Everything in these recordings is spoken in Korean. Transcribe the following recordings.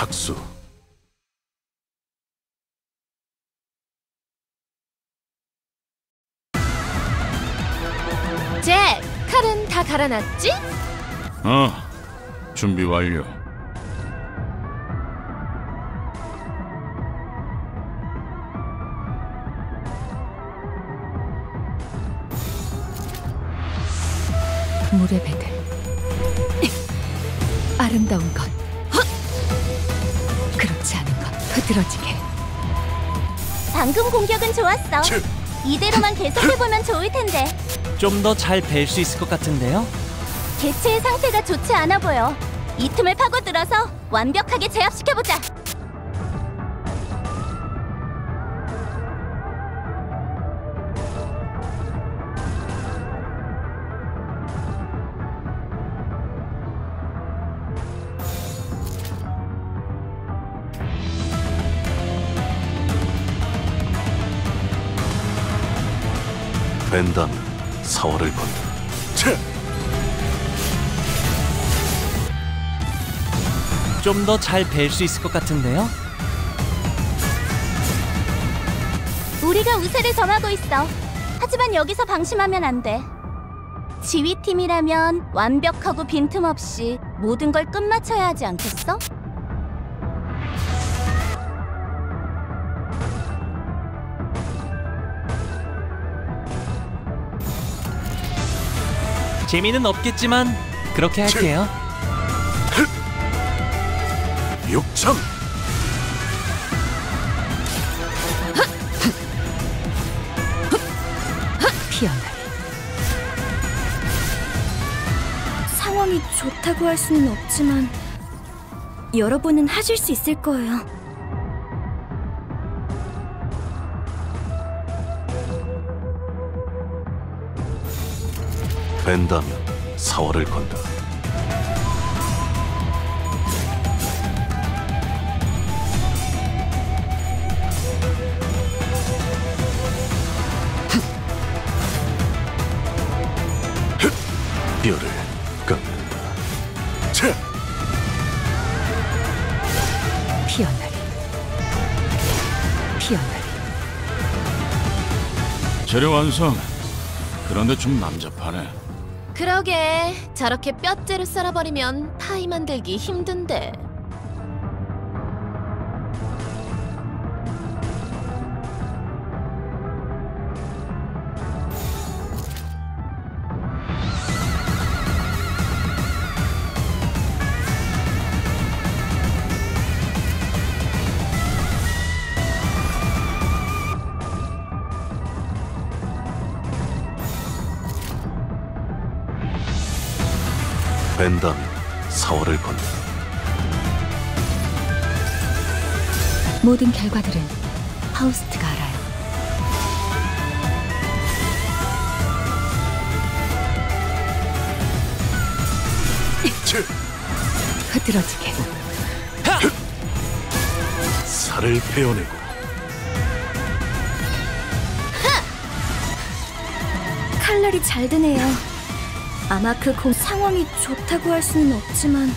착수. 잭, 칼은 다 갈아놨지? 어, 준비 완료. 물의 배 것 흐드러지게 방금 공격은 좋았어. 치! 이대로만 계속해보면 좋을 텐데. 좀 더 잘 뵐 수 있을 것 같은데요? 개체의 상태가 좋지 않아 보여. 이 틈을 파고들어서 완벽하게 제압시켜보자. 된다면 사활을 건다. 차! 좀더 잘 뵐 수 있을 것 같은데요? 우리가 우세를 점하고 있어. 하지만 여기서 방심하면 안 돼. 지휘팀이라면 완벽하고 빈틈없이 모든 걸 끝마쳐야 하지 않겠어? 재미는 없겠지만 그렇게 할게요. 육참! 피어나리 상황이 좋다고 할 수는 없지만 여러분은 하실 수 있을 거예요. 된다면 사활을 건다. 뼈를 깎는다. 차! 피어나리 피어나리 재료 완성. 그런데 좀 남잡하네. 그러게. 저렇게 뼈째로 썰어버리면 파이 만들기 힘든데 된다면 사활을 건다. 모든 결과들은 파우스트가 알아요 흐드러지게 살을 베어내고 칼날이 잘 드네요. 아마 그 공 상황이 좋다고 할 수는 없지만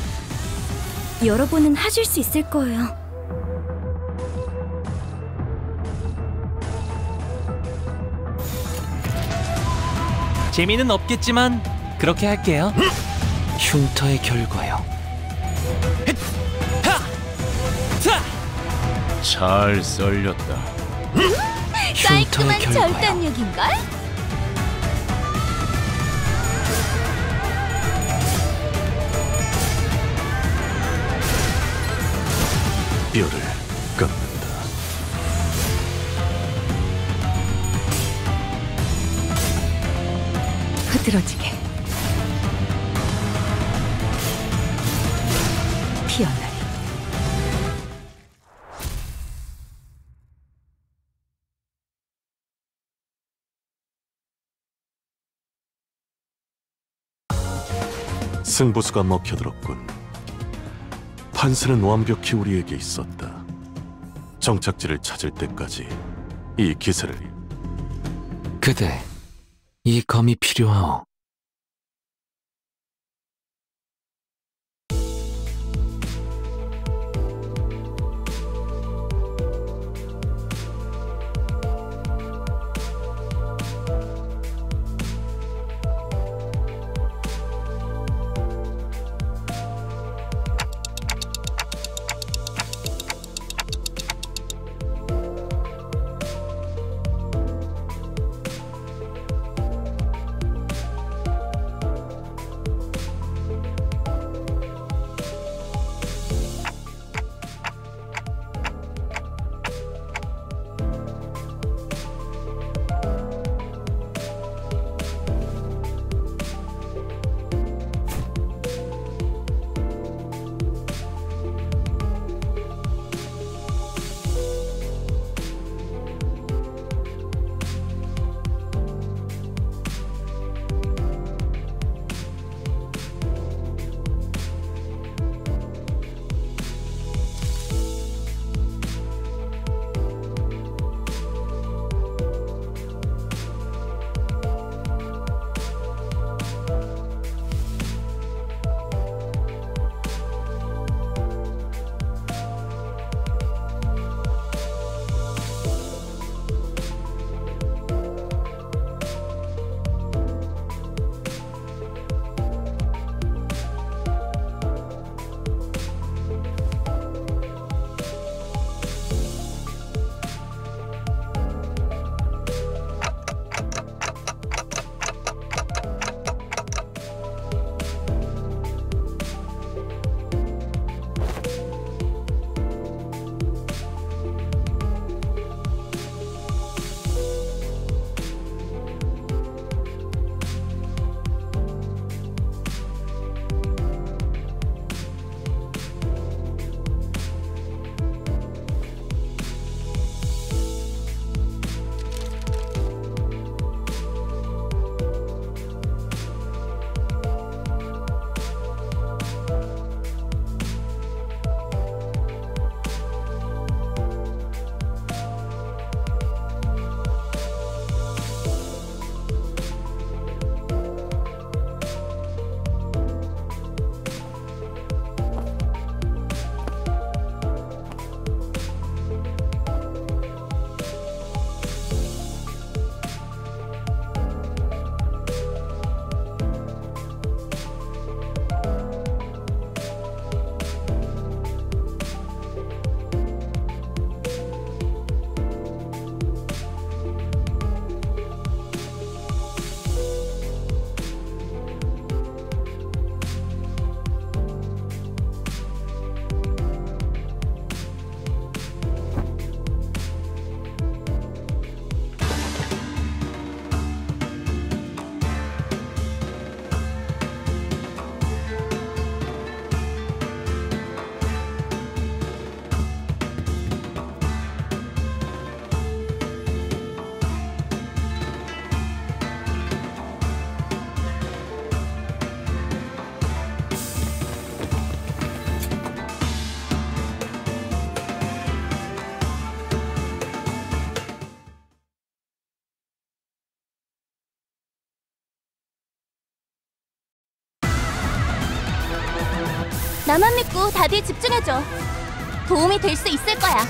여러분은 하실 수 있을 거예요. 재미는 없겠지만 그렇게 할게요. 흉터의 결과요. 하! 자! 잘 썰렸다. 흉터의 깔끔한 결과요. 절단력인걸? 흐드러지게 피어나리 승부수가 먹혀들었군. 판세는 완벽히 우리에게 있었다. 정착지를 찾을 때까지 이 기세를 그대, 이 검이 필요하오. 믿고 다들 집중해줘. 도움이 될 수 있을 거야.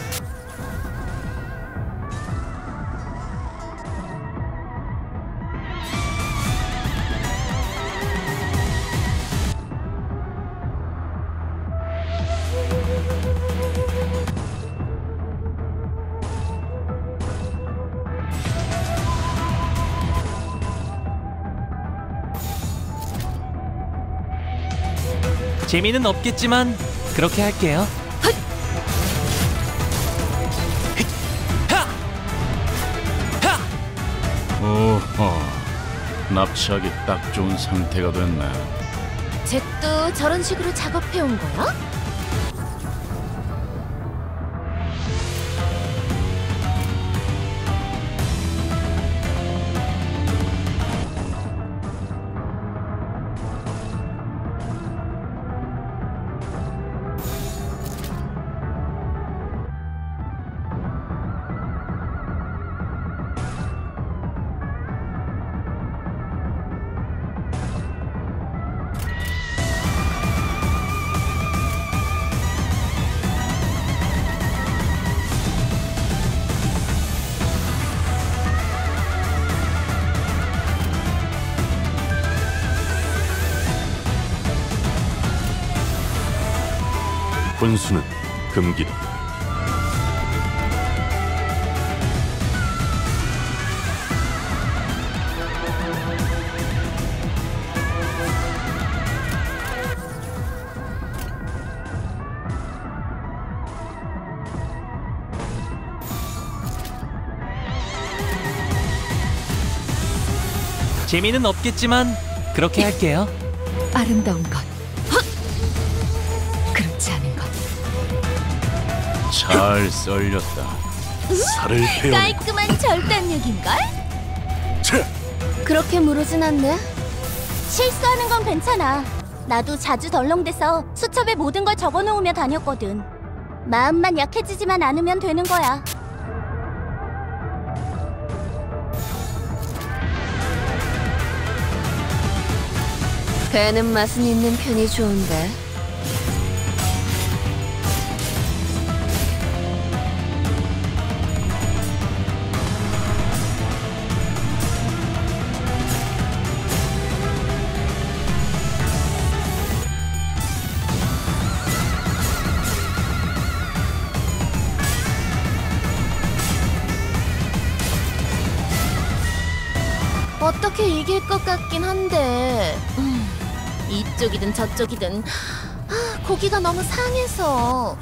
재미는 없겠지만 그렇게 할게요. 오호, 납치하기 딱 좋은 상태가 됐네. 쟤또 저런 식으로 작업해 온 거야? 재미는 없겠지만 그렇게 할게요. 아름다운 것. 그렇지 않은 것. 잘 썰렸다. 살을 베어내. 깔끔한 절단력인걸? 차! 그렇게 무르진 않네. 실수하는 건 괜찮아. 나도 자주 덜렁대서 수첩에 모든 걸 적어놓으며 다녔거든. 마음만 약해지지만 않으면 되는 거야. 배는 맛은 있는 편이 좋은데. 어떻게 이길 것 같긴 한데 음, 이쪽이든 저쪽이든 아, 고기가 너무 상해서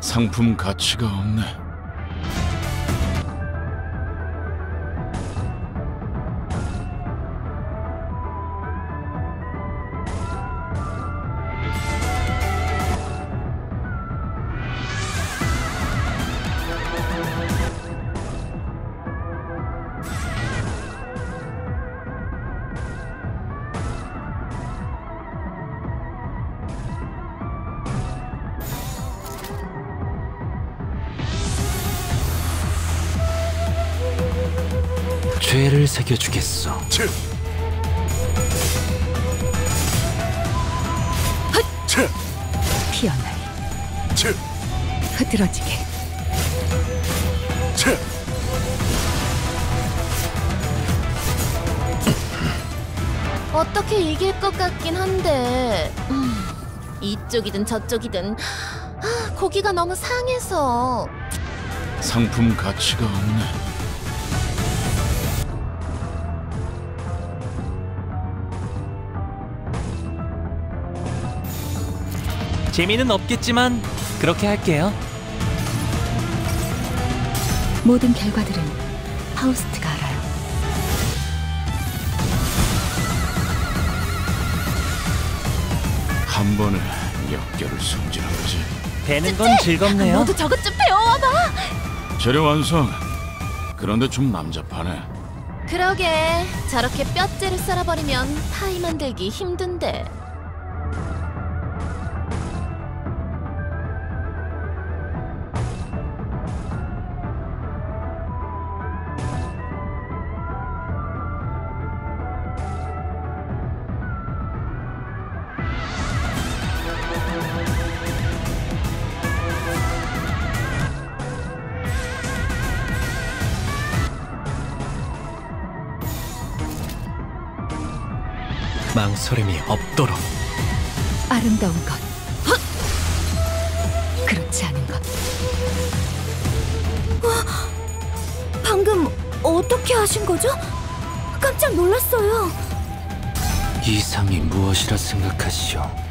상품 가치가 없네. 차! 차! 피어나리. 차! 흐드러지게. 차! 어떻게 이길 것 같긴 한데 음, 이쪽이든 저쪽이든 아, 고기가 너무 상해서 상품 가치가 없네. 재미는 없겠지만 그렇게 할게요. 모든 결과들은 파우스트가 알아요. 한 번에 역결을 승질한 거지. 배는 건 즐겁네요. 너도 저것 좀 배워와봐 재료 완성. 그런데 좀 남잡하네. 그러게 저렇게 뼈째를 썰어버리면 파이 만들기 힘든데 망설임이 없도록 아름다운 것. 그렇지 않은 것. 방금 어떻게 하신 거죠? 깜짝 놀랐어요. 이상이 무엇이라 생각하시오?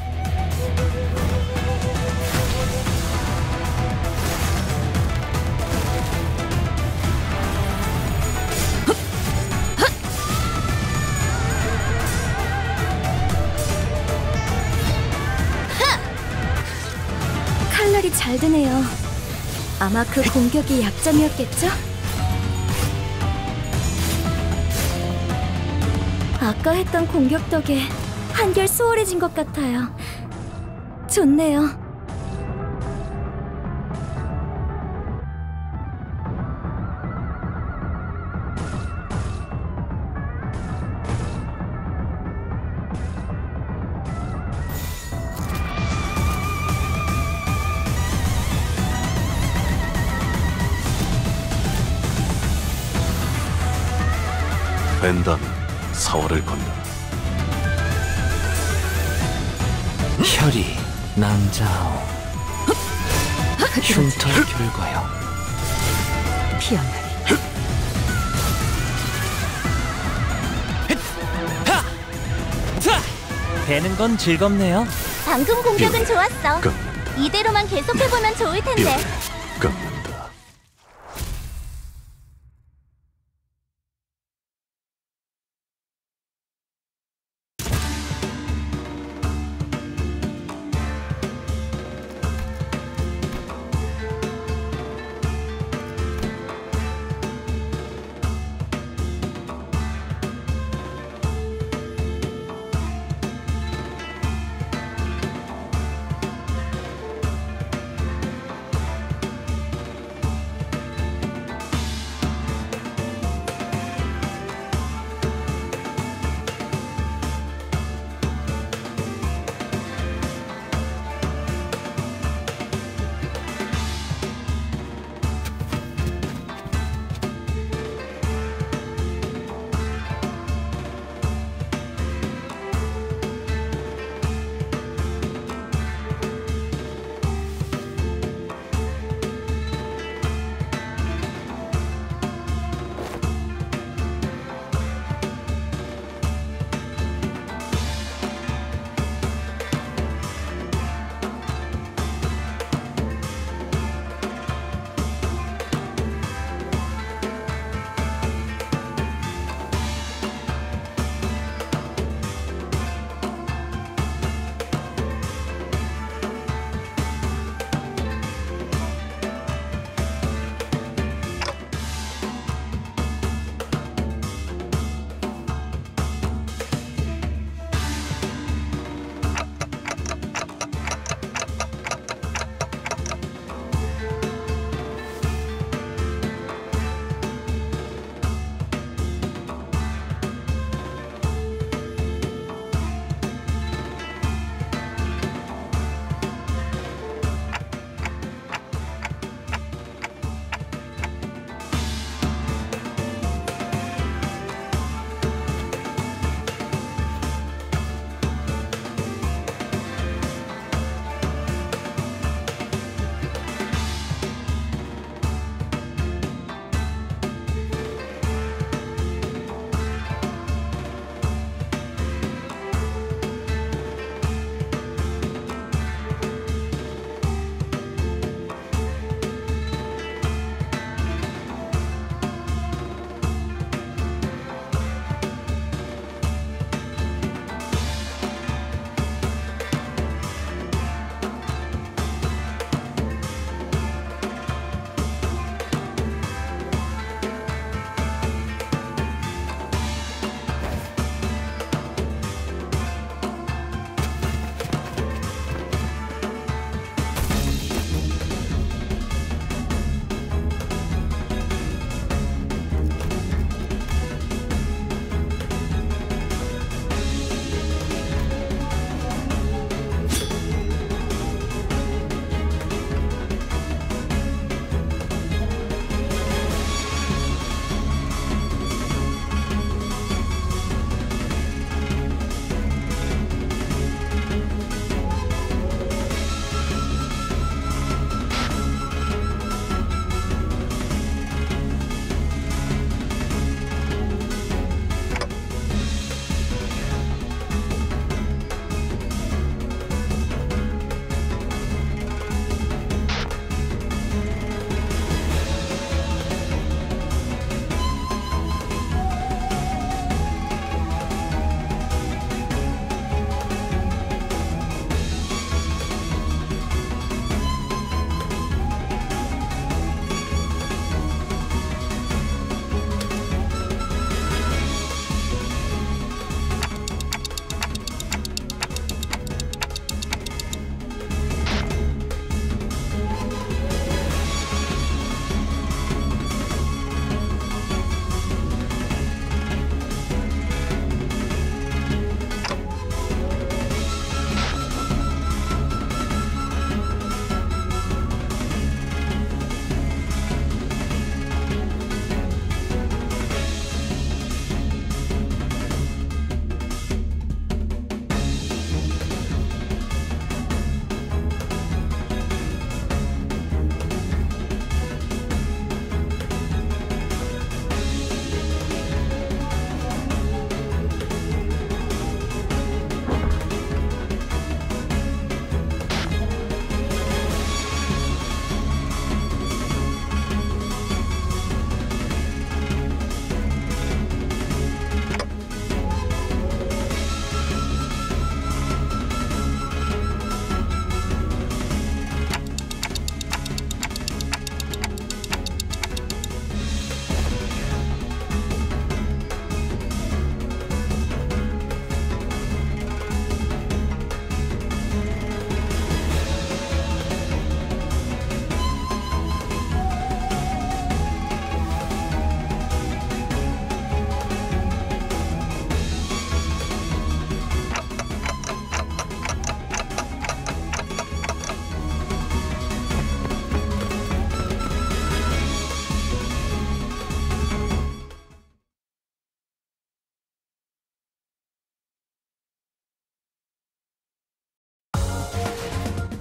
잘 드네요. 아마 그 공격이 약점이었겠죠? 아까 했던 공격 덕에 한결 수월해진 것 같아요. 좋네요. 벤다는 사활을 건다. 혈이 남자하오 흉터의 결과요 피어나리. 자! 되는 건 즐겁네요. 방금 공격은 좋았어. 깎는다. 이대로만 계속해보면 좋을 텐데.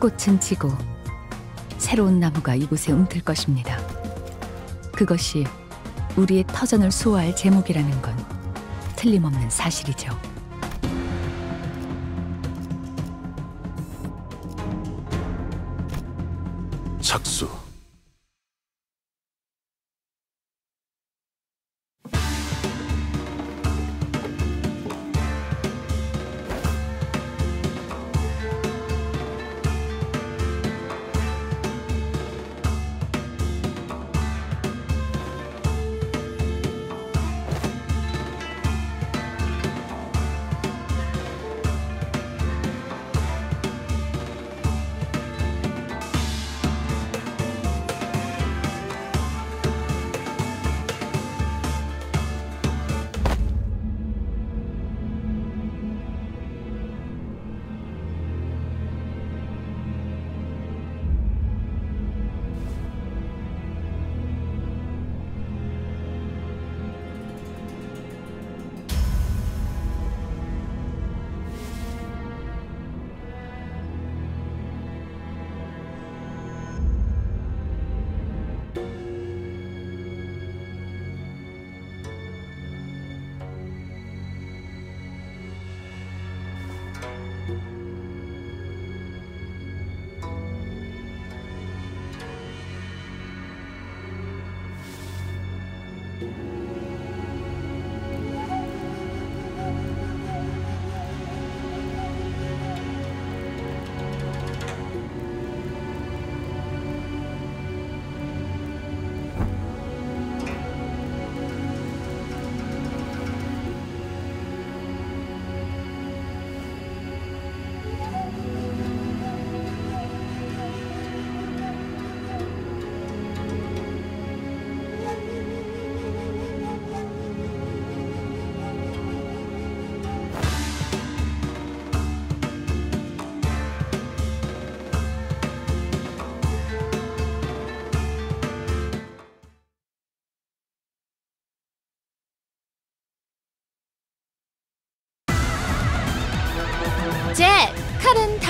꽃은 지고 새로운 나무가 이곳에 움틀 것입니다. 그것이 우리의 터전을 수호할 제목이라는 건 틀림없는 사실이죠. 잭,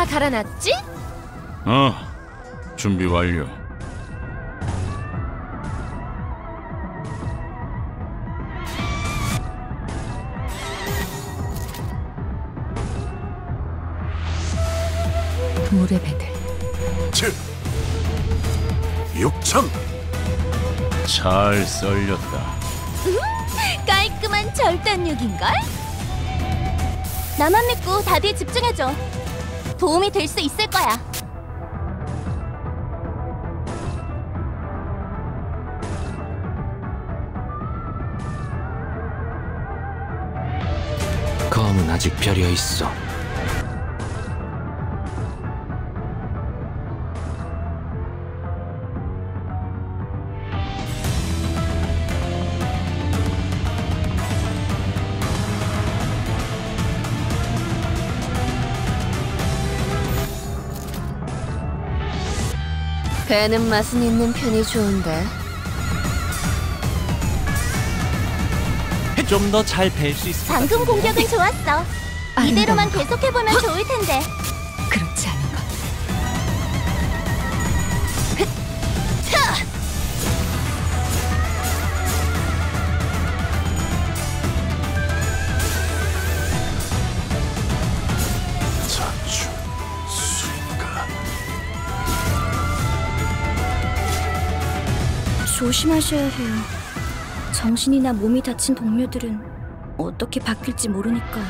다 갈아놨지? 어, 준비 완료. 물의 배들 칠. 육천. 잘 썰렸다. 깔끔한 절단육인걸? 나만 믿고 다들 집중해줘. 도움이 될 수 있을 거야. 검은 아직 벼려 있어. 배는 맛은 있는 편이 좋은데. 좀 더 잘 뵐 수 있을 것 방금 같은데요? 공격은 좋았어. 이대로만 계속해보면 좋을 텐데. 조심하셔야 해요. 정신이나 몸이 다친 동료들은 어떻게 바뀔지 모르니까요.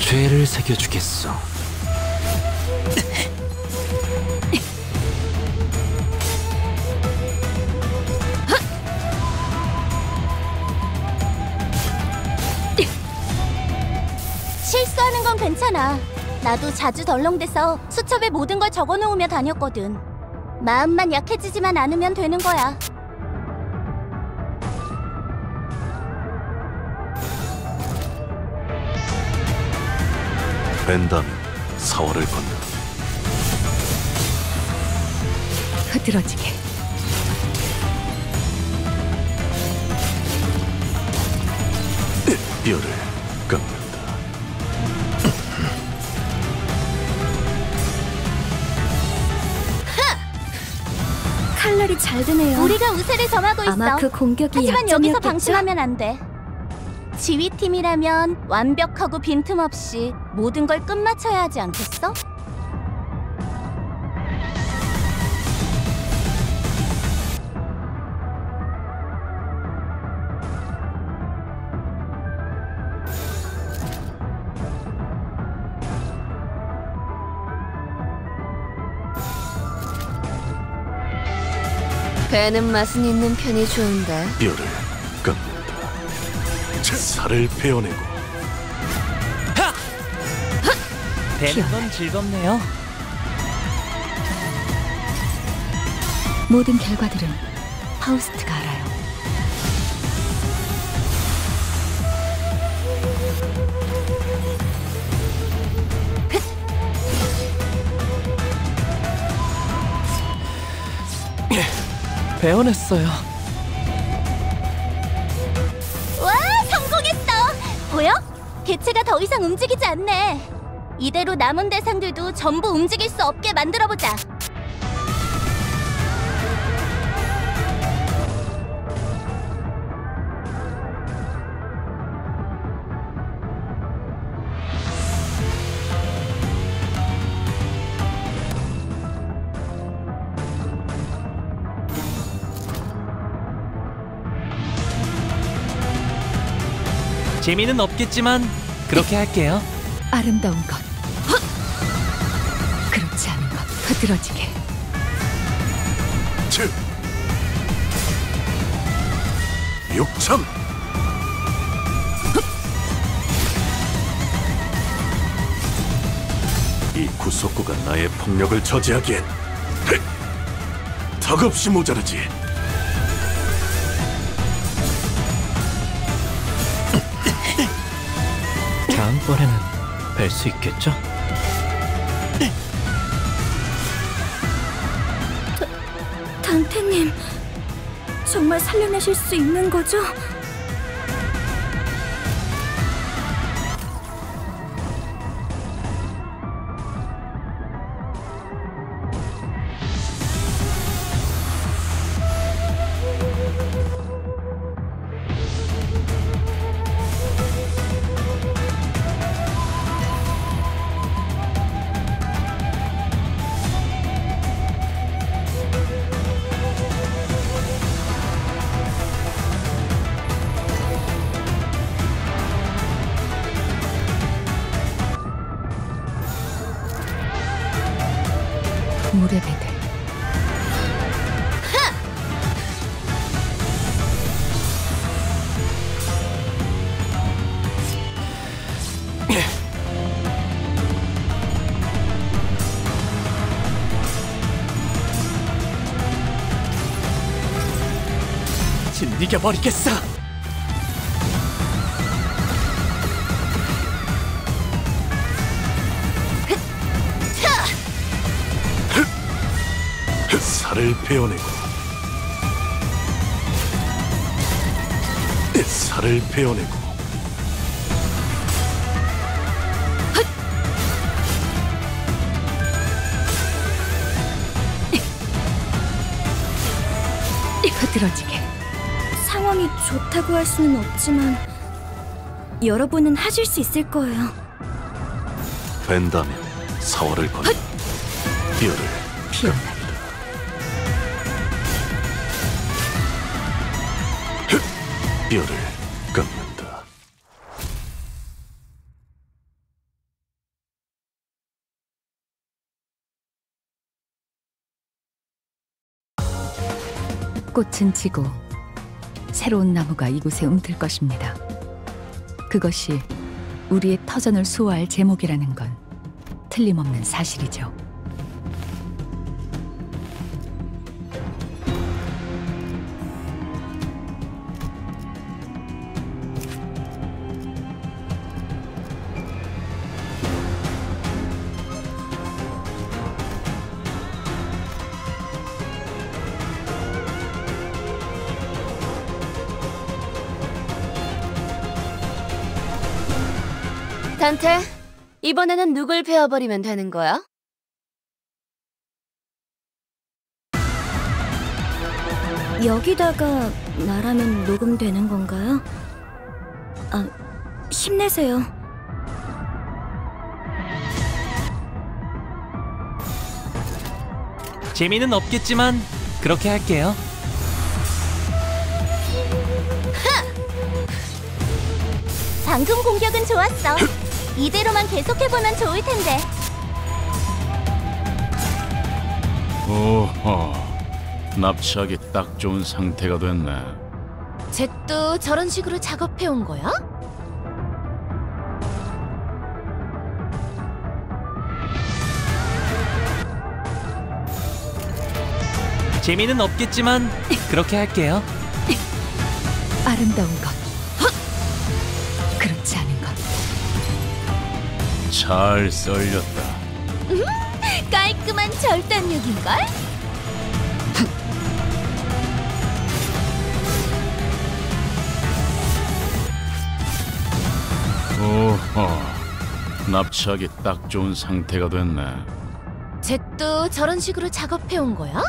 죄를 새겨주겠어. 건 괜찮아. 나도 자주 덜렁대서 수첩에 모든 걸 적어놓으며 다녔거든. 마음만 약해지지만 않으면 되는 거야. 벤담이 사활을 건다. 흐트러지게. 뼈를 칼날이 잘 드네요. 우리가 우세를 점하고 있어. 아마 그 공격이 하지만 여기서 약점이었겠죠? 방심하면 안 돼. 지휘팀이라면 완벽하고 빈틈없이 모든 걸 끝마쳐야 하지 않겠어? 배는 맛은 있는 편이 좋은데 뼈를 깎는다. 자, 살을 베어내고 되는 건 즐겁네요. 모든 결과들은 파우스트가 알아요. 배워냈어요. 와, 성공했어! 보여? 개체가 더 이상 움직이지 않네. 이대로 남은 대상들도 전부 움직일 수 없게 만들어보자. 재미는 없겠지만 그렇게 할게요. 아름다운 것. 그렇지 않은 것. 흐드러지게. 칠, 육천, 이 구속구가 나의 폭력을 저지하기엔 헷! 턱없이 모자르지. 다음번에는 뵐 수 있겠죠? 단테님, 정말 살려내실 수 있는 거죠? 진이겨 버리겠어. 살을 베어내고 살을 베어내고 흐드러지게. 좋다고 할 수는 없지만 여러분은 하실 수 있을 거예요. 된다면 사월을 건 뼈를 피어나리. 뼈를 깎는다. 꽃은 지고 새로운 나무가 이곳에 움틀 것입니다. 그것이 우리의 터전을 수호할 제목이라는 건 틀림없는 사실이죠. 단테, 이번에는 누굴 베어버리면 되는 거야? 여기다가 말하면 녹음되는 건가요? 아, 힘내세요. 재미는 없겠지만 그렇게 할게요. 방금 공격은 좋았어. 이대로만 계속해보면 좋을 텐데. 오호. 납치하기 딱 좋은 상태가 됐네. 잭도 저런 식으로 작업해온 거야? 재미는 없겠지만 그렇게 할게요. 아름다운 것. 잘 썰렸다. 깔끔한 절단력인걸? 오호. 납치하기 딱 좋은 상태가 됐네. 잭도 저런 식으로 작업해온 거야?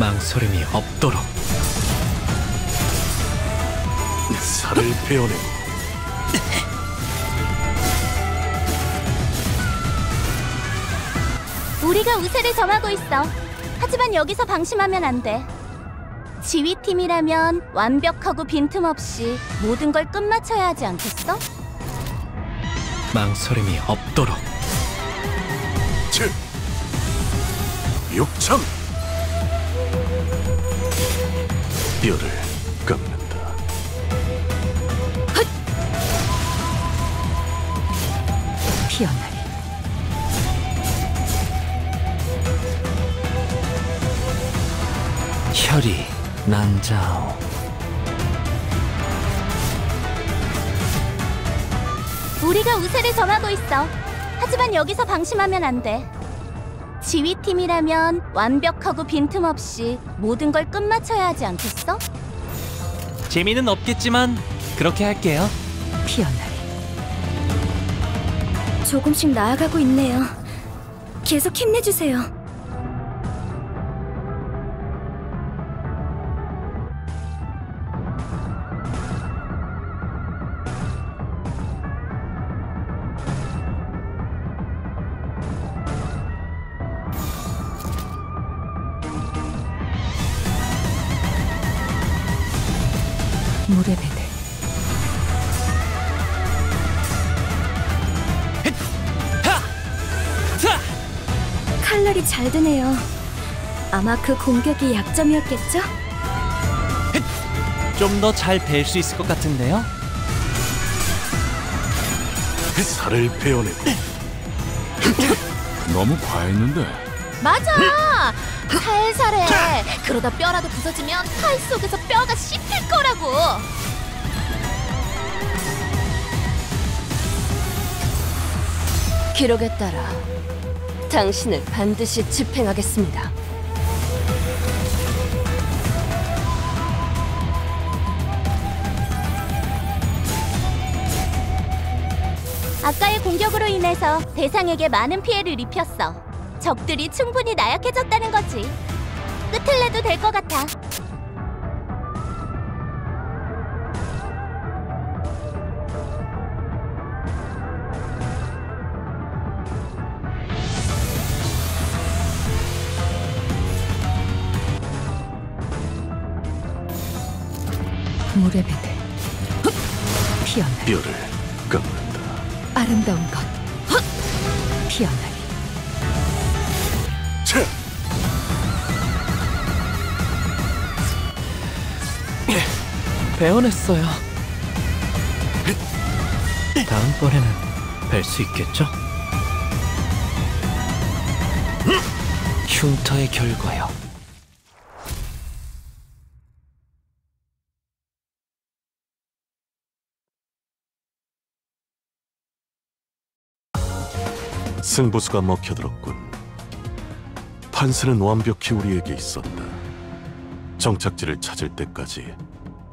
망설임이 없도록 살을 베어내고 우리가 우세를 점하고 있어. 하지만 여기서 방심하면 안 돼. 지휘팀이라면 완벽하고 빈틈없이 모든 걸 끝마쳐야 하지 않겠어? 망설임이 없도록 칠 육천 뼈를 깎는다 피어나리. 혈이 난자오 우리가 우세를 점하고 있어. 하지만 여기서 방심하면 안 돼. 지휘팀이라면 완벽하고 빈틈없이 모든 걸 끝마쳐야 하지 않겠어? 재미는 없겠지만 그렇게 할게요. 피어나리. 조금씩 나아가고 있네요. 계속 힘내주세요. 물의 배들. 자! 칼날이 잘 드네요. 아마 그 공격이 약점이었겠죠? 좀 더 잘 뵐 수 있을 것 같은데요. 살을 베어내고 너무 과했는데. 맞아! 살살해. 그러다 뼈라도 부서지면 팔 속에서 뼈가 씹 힐 거라고. 기록에 따라 당신을 반드시 집행하겠습니다. 아까의 공격으로 인해서 대상에게 많은 피해를 입혔어. 적들이 충분히 나약해졌다는 거지. 끝을 내도 될 것 같아. 물의 배들. 피어나리. 뼈를 깎는다 아름다운 것. 피어나리. 차! 배워냈어요 다음번에는 뵐 수 있겠죠? 흉터의 결과요 승부수가 먹혀들었군. 판세는 완벽히 우리에게 있었다. 정착지를 찾을 때까지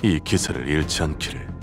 이 기세를 잃지 않기를.